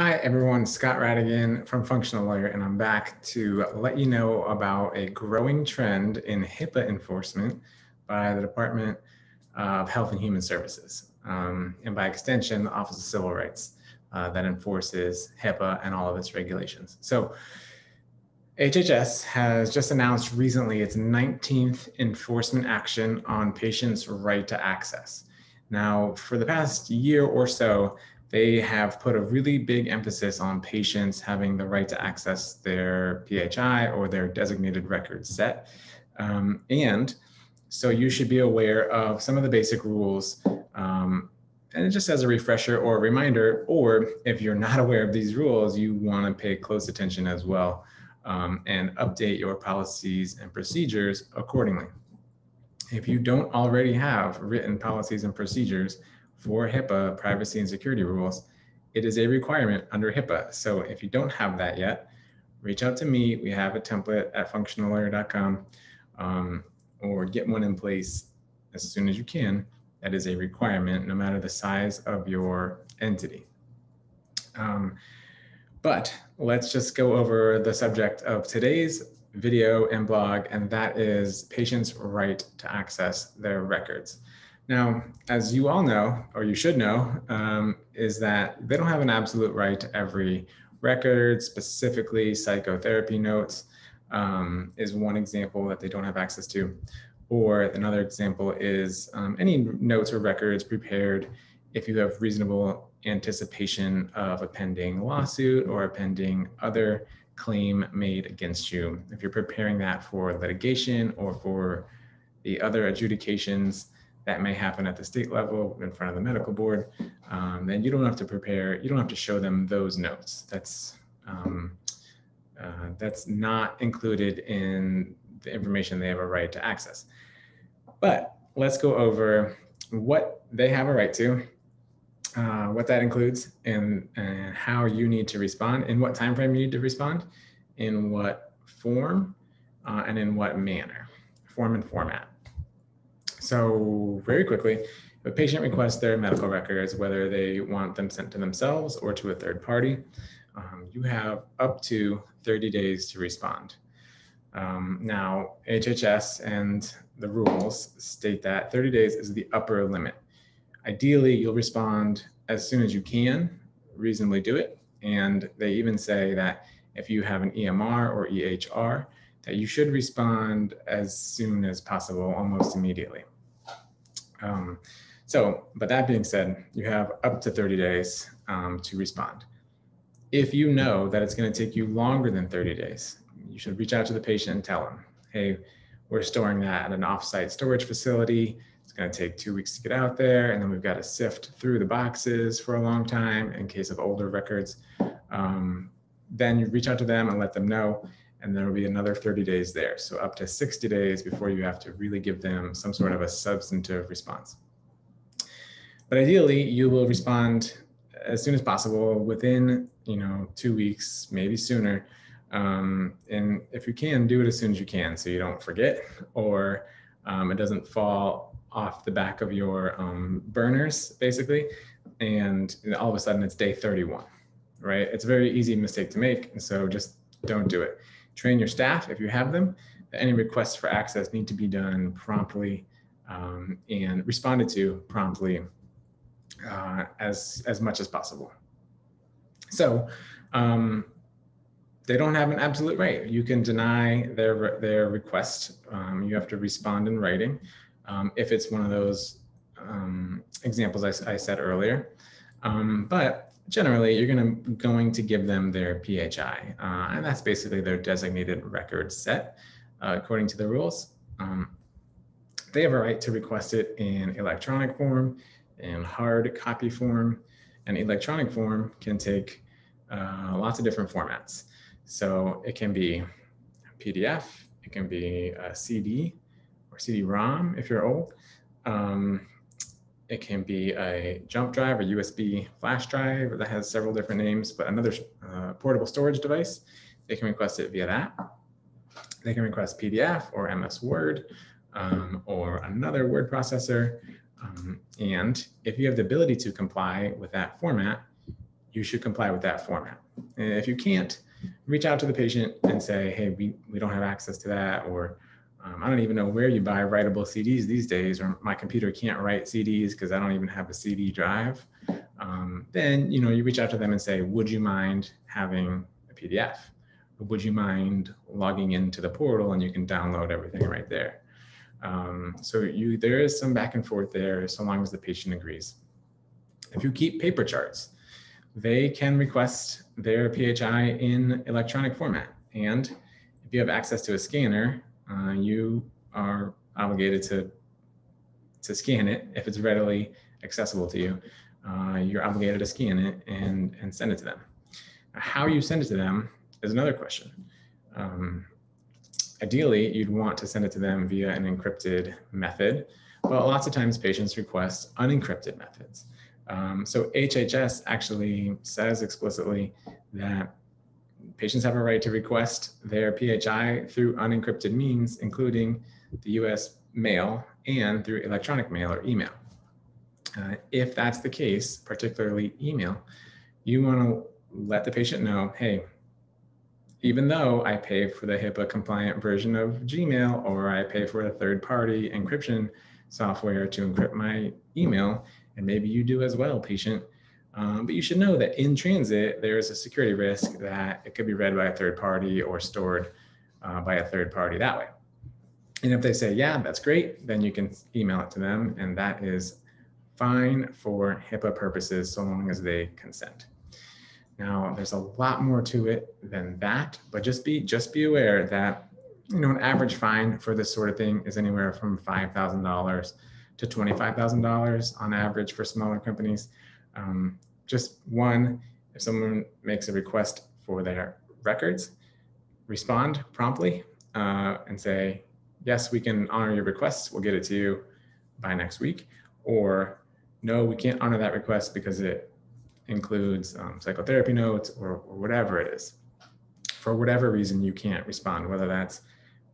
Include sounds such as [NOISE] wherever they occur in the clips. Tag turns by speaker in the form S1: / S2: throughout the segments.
S1: Hi, everyone. Scott Rattigan from Functional Lawyer, and I'm back to let you know about a growing trend in HIPAA enforcement by the Department of Health and Human Services, um, and by extension, the Office of Civil Rights uh, that enforces HIPAA and all of its regulations. So, HHS has just announced recently its 19th enforcement action on patients' right to access. Now, for the past year or so, they have put a really big emphasis on patients having the right to access their PHI or their designated record set. Um, and so you should be aware of some of the basic rules. Um, and just as a refresher or a reminder, or if you're not [LAUGHS] aware of these rules, you want to pay close attention as well um, and update your policies and procedures accordingly. If you don't already have written policies and procedures, for HIPAA privacy and security rules, it is a requirement under HIPAA. So if you don't have that yet, reach out to me. We have a template at functionallawyer.com um, or get one in place as soon as you can. That is a requirement no matter the size of your entity. Um, but let's just go over the subject of today's video and blog, and that is patients' right to access their records. Now, as you all know, or you should know, um, is that they don't have an absolute right to every record, specifically psychotherapy notes um, is one example that they don't have access to. Or another example is um, any notes or records prepared if you have reasonable anticipation of a pending lawsuit or a pending other claim made against you. If you're preparing that for litigation or for the other adjudications that may happen at the state level in front of the medical board, um, then you don't have to prepare, you don't have to show them those notes. That's, um, uh, that's not included in the information they have a right to access. But let's go over what they have a right to, uh, what that includes, and, and how you need to respond, in what time frame you need to respond, in what form, uh, and in what manner, form and format. So very quickly, if a patient requests their medical records, whether they want them sent to themselves or to a third party, um, you have up to 30 days to respond. Um, now, HHS and the rules state that 30 days is the upper limit. Ideally, you'll respond as soon as you can, reasonably do it. And they even say that if you have an EMR or EHR, that you should respond as soon as possible, almost immediately. Um, so, but that being said, you have up to 30 days um, to respond. If you know that it's going to take you longer than 30 days, you should reach out to the patient and tell them, hey, we're storing that at an offsite storage facility. It's going to take two weeks to get out there. And then we've got to sift through the boxes for a long time in case of older records. Um, then you reach out to them and let them know and there will be another 30 days there. So up to 60 days before you have to really give them some sort of a substantive response. But ideally, you will respond as soon as possible within, you know, two weeks, maybe sooner. Um, and if you can, do it as soon as you can so you don't forget or um, it doesn't fall off the back of your um, burners, basically. And all of a sudden it's day 31, right? It's a very easy mistake to make. And so just don't do it train your staff if you have them. Any requests for access need to be done promptly um, and responded to promptly uh, as, as much as possible. So um, they don't have an absolute right. You can deny their, their request. Um, you have to respond in writing. Um, if it's one of those um, examples I, I, said earlier. Um, but generally you're gonna, going to give them their PHI, uh, and that's basically their designated record set uh, according to the rules. Um, they have a right to request it in electronic form, in hard copy form, and electronic form can take uh, lots of different formats. So it can be PDF, it can be a CD or CD-ROM if you're old. Um, it can be a jump drive, a USB flash drive that has several different names, but another uh, portable storage device. They can request it via that. They can request PDF or MS Word um, or another word processor. Um, and if you have the ability to comply with that format, you should comply with that format. And if you can't, reach out to the patient and say, hey, we, we don't have access to that, or um, I don't even know where you buy writable CDs these days, or my computer can't write CDs because I don't even have a CD drive. Um, then you know you reach out to them and say, would you mind having a PDF? Would you mind logging into the portal and you can download everything right there? Um, so you there is some back and forth there, so long as the patient agrees. If you keep paper charts, they can request their PHI in electronic format. And if you have access to a scanner, uh, you are obligated to, to scan it if it's readily accessible to you. Uh, you're obligated to scan it and, and send it to them. How you send it to them is another question. Um, ideally, you'd want to send it to them via an encrypted method, but lots of times patients request unencrypted methods. Um, so HHS actually says explicitly that patients have a right to request their PHI through unencrypted means, including the US mail and through electronic mail or email. Uh, if that's the case, particularly email, you want to let the patient know, hey, even though I pay for the HIPAA compliant version of Gmail or I pay for a third party encryption software to encrypt my email, and maybe you do as well, patient, um, but you should know that in transit, there is a security risk that it could be read by a third party or stored uh, by a third party that way. And if they say, yeah, that's great, then you can email it to them. And that is fine for HIPAA purposes so long as they consent. Now, there's a lot more to it than that, but just be just be aware that you know an average fine for this sort of thing is anywhere from five thousand dollars to twenty five thousand dollars on average for smaller companies. Um, just one, if someone makes a request for their records, respond promptly uh, and say, yes, we can honor your request. We'll get it to you by next week. Or no, we can't honor that request because it includes um, psychotherapy notes or, or whatever it is. For whatever reason, you can't respond, whether that's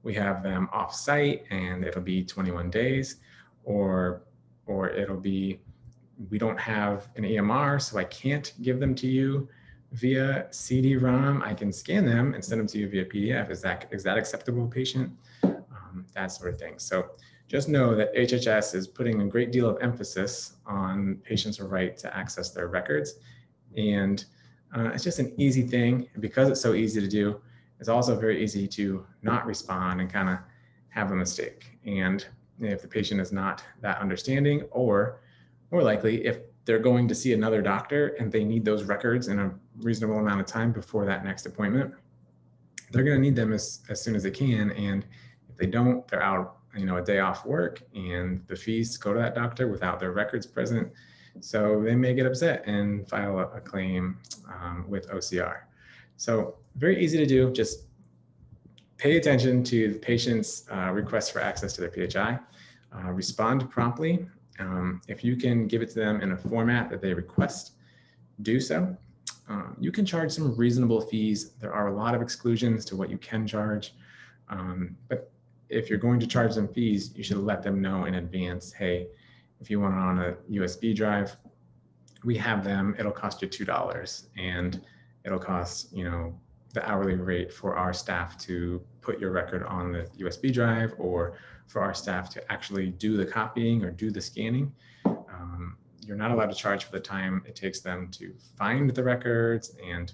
S1: we have them off site and it'll be 21 days or or it'll be we don't have an EMR, so I can't give them to you via CD-ROM. I can scan them and send them to you via PDF. Is that is that acceptable, patient? Um, that sort of thing. So just know that HHS is putting a great deal of emphasis on patients' right to access their records, and uh, it's just an easy thing. And because it's so easy to do, it's also very easy to not respond and kind of have a mistake. And if the patient is not that understanding or more likely if they're going to see another doctor and they need those records in a reasonable amount of time before that next appointment, they're going to need them as, as soon as they can. And if they don't, they're out, you know, a day off work and the fees to go to that doctor without their records present. So they may get upset and file a, claim um, with OCR. So very easy to do. Just pay attention to the patient's uh, request for access to their PHI. Uh, respond promptly um, if you can give it to them in a format that they request, do so. Um, you can charge some reasonable fees. There are a lot of exclusions to what you can charge. Um, but if you're going to charge them fees, you should let them know in advance, hey, if you want it on a USB drive, we have them, it'll cost you $2 and it'll cost, you know, the hourly rate for our staff to put your record on the USB drive or for our staff to actually do the copying or do the scanning. Um, you're not allowed to charge for the time it takes them to find the records and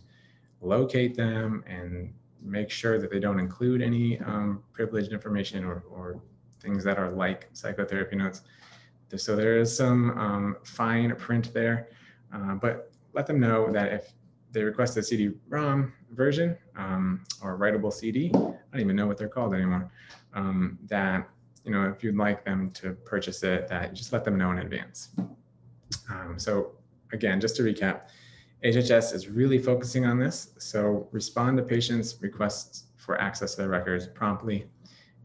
S1: locate them and make sure that they don't include any um, privileged information or, or, things that are like psychotherapy notes. So there is some um, fine print there, uh, but let them know that if they request a CD-ROM version um, or writable CD, I don't even know what they're called anymore, um, that you know, if you'd like them to purchase it, that you just let them know in advance. Um, so again, just to recap, HHS is really focusing on this. So respond to patients' requests for access to their records promptly.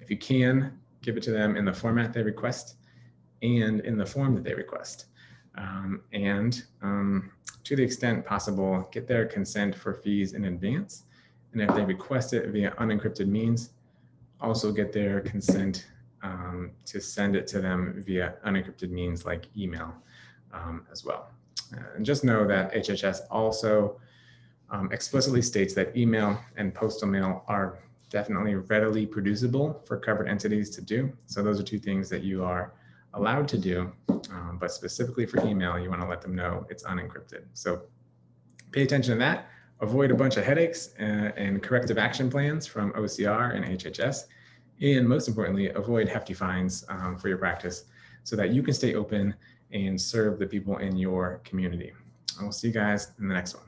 S1: If you can, give it to them in the format they request and in the form that they request. Um, and um, to the extent possible, get their consent for fees in advance. And if they request it via unencrypted means, also get their consent um, to send it to them via unencrypted means like email um, as well. And just know that HHS also um, explicitly states that email and postal mail are definitely readily producible for covered entities to do. So those are two things that you are allowed to do, um, but specifically for email, you want to let them know it's unencrypted. So pay attention to that. Avoid a bunch of headaches and, uh, and corrective action plans from OCR and HHS. And most importantly, avoid hefty fines um, for your practice so that you can stay open and serve the people in your community. I will see you guys in the next one.